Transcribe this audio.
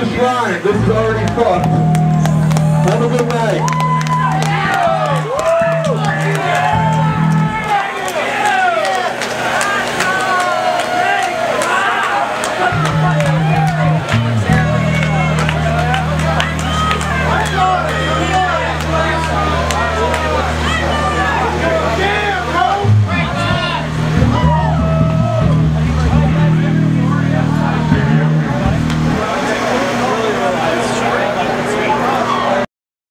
Thank you, This is already fucked. Have a good night.